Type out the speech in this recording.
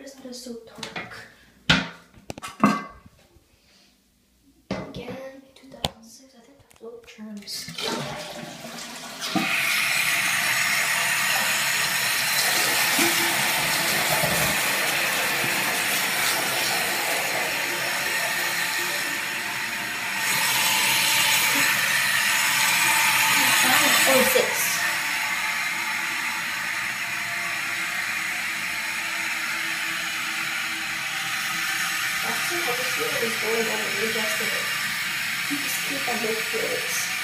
this so dark? Again, 2006, I think the float turns. Oh, six. I just going. You just keep on those fluids.